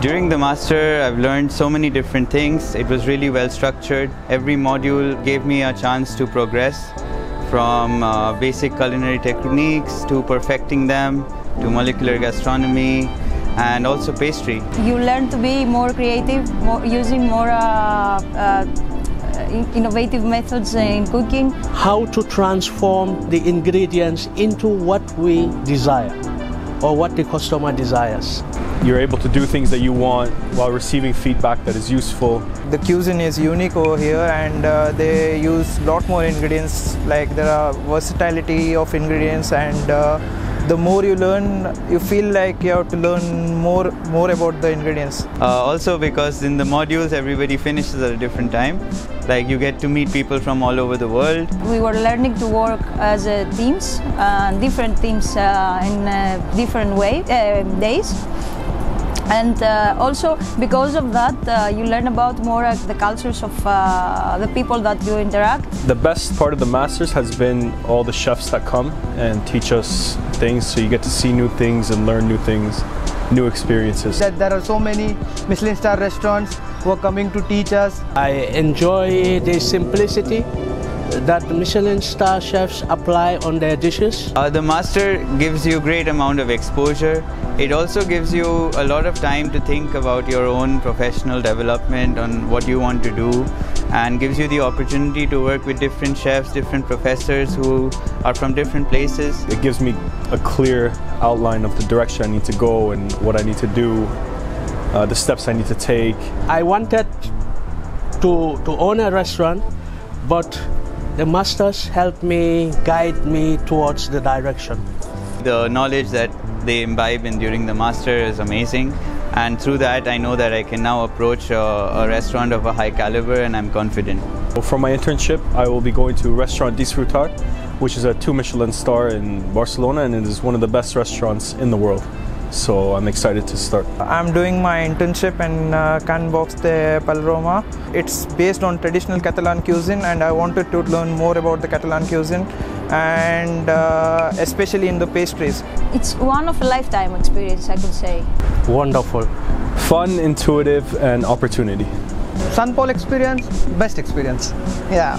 During the master, I've learned so many different things. It was really well structured. Every module gave me a chance to progress from uh, basic culinary techniques to perfecting them to molecular gastronomy and also pastry. You learn to be more creative, more, using more uh, uh, innovative methods in cooking. How to transform the ingredients into what we desire or what the customer desires. You're able to do things that you want while receiving feedback that is useful. The cuisine is unique over here and uh, they use a lot more ingredients like there are versatility of ingredients and uh, the more you learn you feel like you have to learn more more about the ingredients. Uh, also because in the modules everybody finishes at a different time. Like you get to meet people from all over the world. We were learning to work as teams uh, different teams uh, in uh, different way uh, days and uh, also because of that uh, you learn about more uh, the cultures of uh, the people that you interact. The best part of the masters has been all the chefs that come and teach us things so you get to see new things and learn new things new experiences. That there are so many michelin star restaurants who are coming to teach us. I enjoy the simplicity that Michelin star chefs apply on their dishes? Uh, the master gives you great amount of exposure. It also gives you a lot of time to think about your own professional development on what you want to do and gives you the opportunity to work with different chefs, different professors who are from different places. It gives me a clear outline of the direction I need to go and what I need to do, uh, the steps I need to take. I wanted to, to own a restaurant, but the masters help me, guide me towards the direction. The knowledge that they imbibe in during the master is amazing and through that I know that I can now approach a, a restaurant of a high caliber and I'm confident. For my internship I will be going to Restaurant Disfrutar which is a two Michelin star in Barcelona and it is one of the best restaurants in the world so I'm excited to start. I'm doing my internship in uh, Can Boix de Peramola. It's based on traditional Catalan cuisine and I wanted to learn more about the Catalan cuisine and uh, especially in the pastries. It's one of a lifetime experience I could say. Wonderful. Fun, intuitive and opportunity. Sant Pol experience, best experience. Yeah.